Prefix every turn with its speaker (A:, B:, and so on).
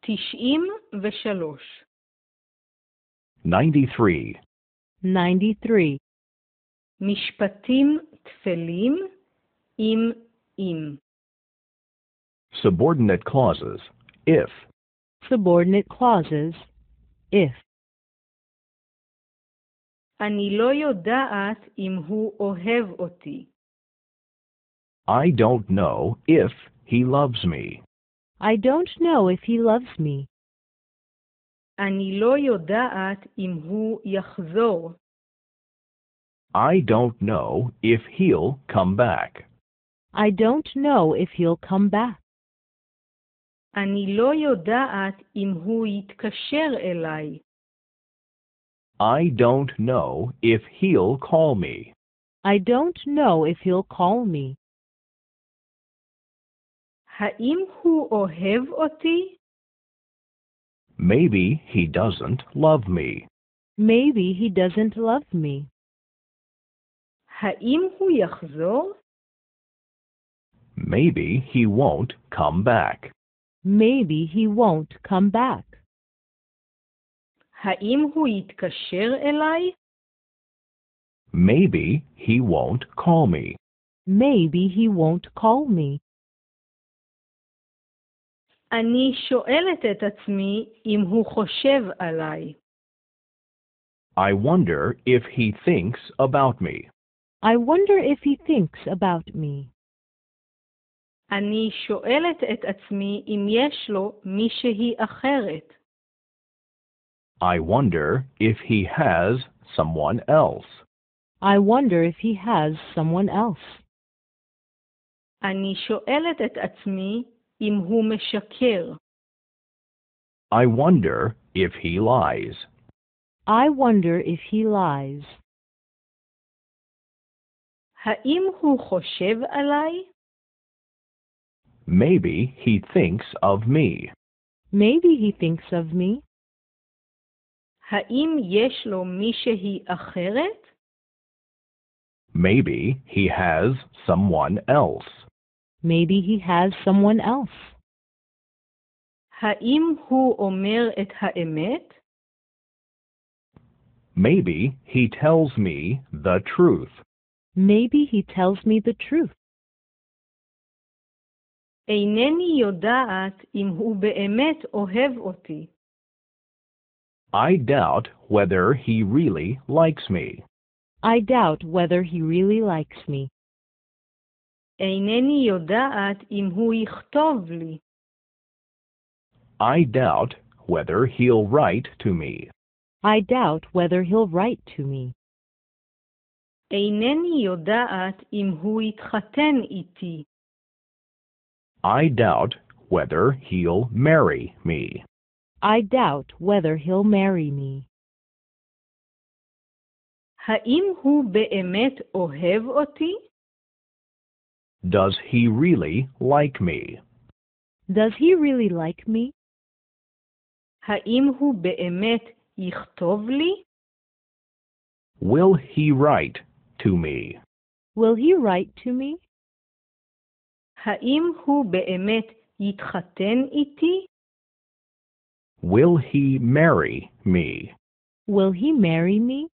A: תשעים ושלוש.
B: 93.
C: 93.
A: משפטים טפלים עם אם.
B: Subordinate clauses. If.
C: Subordinate clauses. If.
A: אני לא יודעת אם הוא אוהב אותי.
B: I don't know if he loves me.
C: I don't know if he loves me.
A: אני לא יודעת אם הוא יחזור.
B: I don't know if he'll come back.
C: I don't know if he'll come back.
A: אני לא יודעת אם הוא יתקשר אליי.
B: I don't know if he'll call me.
C: I don't know if he'll call me.
A: האם הוא אוהב אותי?
B: Maybe he doesn't love me.
C: Maybe he doesn't love me.
A: האם הוא יחזור?
B: Maybe he won't come back.
C: Maybe he won't come back.
A: האם הוא יתקשר אליי?
B: Maybe he won't call me.
C: Maybe he won't call me.
A: אני שואלת את עצמי אם הוא חושב עליי.
B: I wonder if he thinks about me.
C: I wonder if he thinks about me.
A: אני שואלת את עצמי אם יש לו מישהי אחרת.
B: I wonder if he has someone else.
C: I wonder if he has someone else.
A: אני שואלת את עצמי אם הוא משקר.
B: I wonder if he lies.
C: I wonder if he lies.
A: האם הוא חושב עליי?
B: Maybe he thinks of me.
C: Maybe he thinks of me.
A: האם יש לו מישהי אחרת?
B: Maybe he has someone else.
C: Maybe he has someone else.
A: האם הוא אומר את האמת?
B: Maybe he tells me the truth.
C: Maybe he tells me the truth.
A: אינני יודעת אם הוא באמת אוהב אותי.
B: I doubt whether he really likes me.
C: I doubt whether he really likes me.
A: אינני יודעת אם הוא יכתוב לי.
B: I doubt whether he'll write to me.
C: I doubt whether he'll write to me.
A: אינני יודעת אם הוא יתחתן איתי.
B: I doubt whether he'll marry me.
C: I doubt whether he'll marry me.
A: האם הוא באמת אוהב אותי?
B: Does he really like me?
C: Does he really like me?
A: האם הוא באמת יכתוב לי?
B: Will he write to me?
C: Will he write to me?
A: האם הוא באמת יתחתן איתי?
B: Will he marry me?
C: Will he marry me?